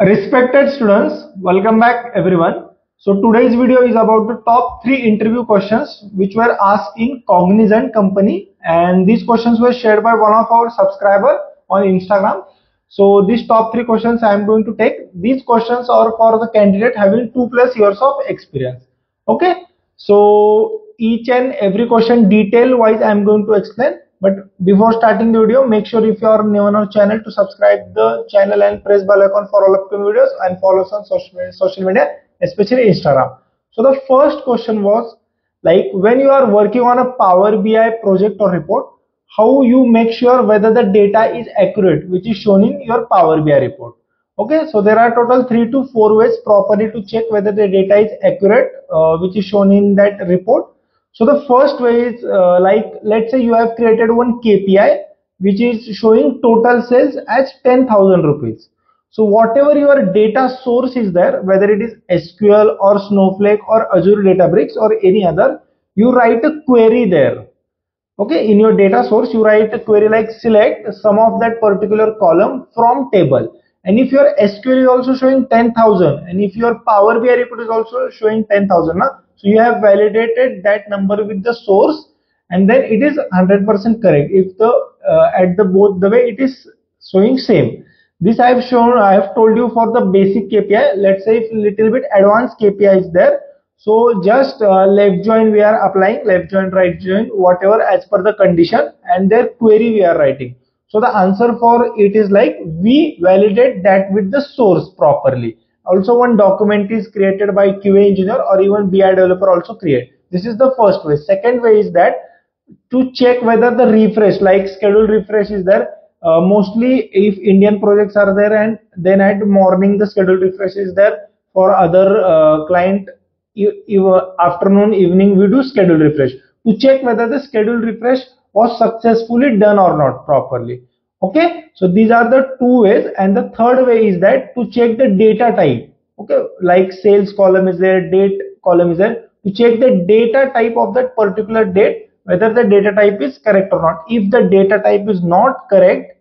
Respected students, welcome back everyone. So today's video is about the top three interview questions which were asked in Cognizant company and these questions were shared by one of our subscriber on Instagram. So these top three questions I am going to take. These questions are for the candidate having two plus years of experience. Okay. So each and every question detail wise I am going to explain but before starting the video, make sure if you are new on our channel to subscribe the channel and press bell icon for all upcoming videos and follow us on social media, social media, especially Instagram. So the first question was like when you are working on a Power BI project or report, how you make sure whether the data is accurate, which is shown in your Power BI report. Okay, so there are total three to four ways properly to check whether the data is accurate, uh, which is shown in that report so the first way is uh, like let's say you have created one KPI which is showing total sales as 10,000 rupees. So whatever your data source is there, whether it is SQL or Snowflake or Azure Databricks or any other, you write a query there. Okay, in your data source, you write a query like select sum of that particular column from table. And if your SQL is also showing 10,000 and if your Power BI report is also showing 10,000, so you have validated that number with the source and then it is 100% correct if the uh, at the both the way it is showing same. This I have shown, I have told you for the basic KPI. Let's say if little bit advanced KPI is there. So just uh, left join we are applying, left join, right join, whatever as per the condition and their query we are writing. So the answer for it is like we validate that with the source properly also one document is created by QA engineer or even BI developer also create. This is the first way. Second way is that to check whether the refresh like scheduled refresh is there. Uh, mostly if Indian projects are there and then at morning the scheduled refresh is there for other uh, client afternoon evening we do scheduled refresh to check whether the scheduled refresh was successfully done or not properly. Okay? So these are the two ways and the third way is that to check the data type. Okay? Like sales column is there date column is there. To check the data type of that particular date whether the data type is correct or not. If the data type is not correct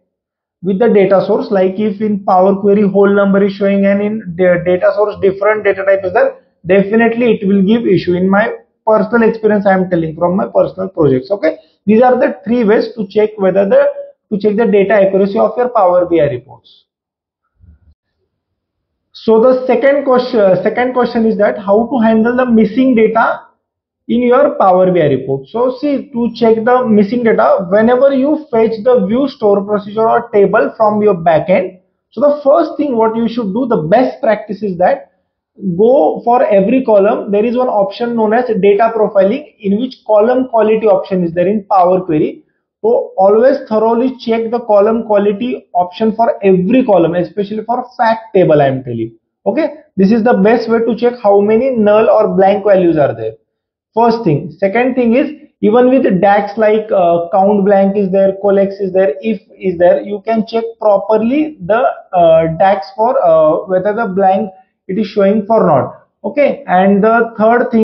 with the data source like if in power query whole number is showing and in the data source different data type is there definitely it will give issue. In my personal experience i am telling from my personal projects okay these are the three ways to check whether the to check the data accuracy of your Power BI reports. So the second question, second question is that how to handle the missing data in your Power BI report. So see to check the missing data, whenever you fetch the view store procedure or table from your backend, so the first thing what you should do, the best practice is that go for every column, there is one option known as data profiling in which column quality option is there in Power Query. So always thoroughly check the column quality option for every column, especially for fact table I am telling. Okay, this is the best way to check how many null or blank values are there. First thing. Second thing is even with DAX like uh, count blank is there, collex is there, if is there, you can check properly the uh, DAX for uh, whether the blank it is showing for not. Okay, and the third thing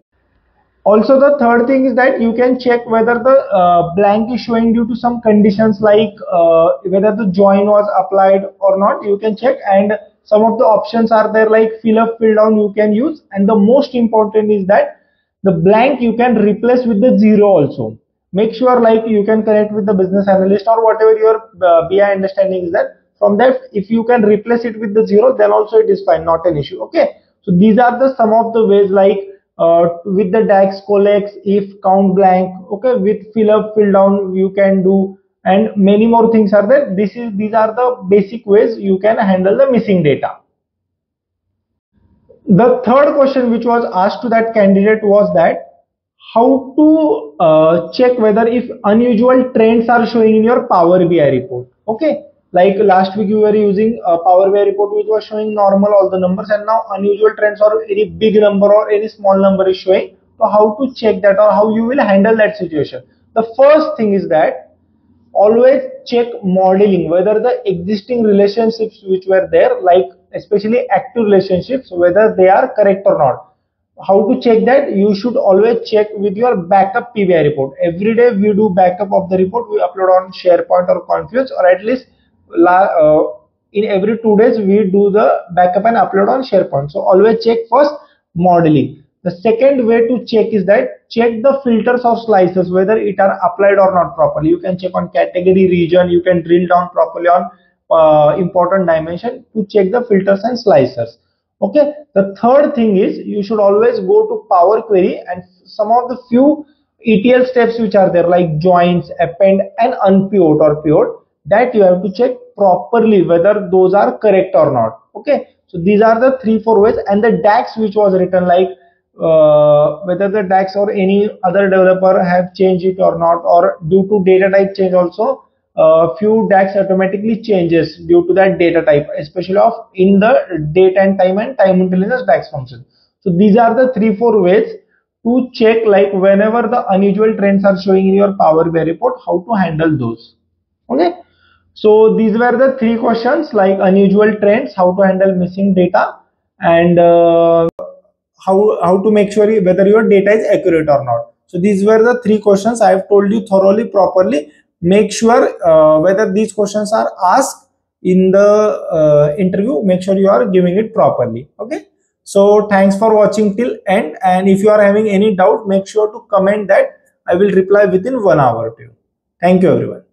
also the third thing is that you can check whether the uh, blank is showing due to some conditions like uh, whether the join was applied or not. You can check and some of the options are there like fill up fill down you can use. And the most important is that the blank you can replace with the zero also. Make sure like you can connect with the business analyst or whatever your uh, BI understanding is that from that if you can replace it with the zero then also it is fine not an issue okay so these are the some of the ways like uh, with the DAX, collex, if, count blank, okay, with fill up, fill down, you can do, and many more things are there. This is these are the basic ways you can handle the missing data. The third question which was asked to that candidate was that how to uh, check whether if unusual trends are showing in your Power BI report. Okay, like last week you were using a Power BI report which was showing normal all the numbers and now unusual trends or any big number or any small number is showing. So how to check that or how you will handle that situation. The first thing is that always check modeling whether the existing relationships which were there like especially active relationships whether they are correct or not how to check that you should always check with your backup PBI report every day we do backup of the report we upload on SharePoint or Confluence or at least in every two days we do the backup and upload on SharePoint. So always check first modeling. The second way to check is that check the filters of slices whether it are applied or not properly. You can check on category region. You can drill down properly on uh, important dimension to check the filters and slicers. Okay. The third thing is you should always go to Power Query and some of the few ETL steps which are there like joins, append and unpivot or pivot that you have to check properly whether those are correct or not. Okay. So these are the three, four ways and the DAX which was written like uh, whether the DAX or any other developer have changed it or not or due to data type change also uh, few DAX automatically changes due to that data type especially of in the date and time and time intelligence DAX function. So these are the three four ways to check like whenever the unusual trends are showing in your Power BI report how to handle those. Okay. So these were the three questions like unusual trends, how to handle missing data and uh, how how to make sure whether your data is accurate or not. So these were the three questions. I have told you thoroughly properly. Make sure uh, whether these questions are asked in the uh, interview make sure you are giving it properly. Okay? So thanks for watching till end and if you are having any doubt make sure to comment that. I will reply within one hour to you. Thank you everyone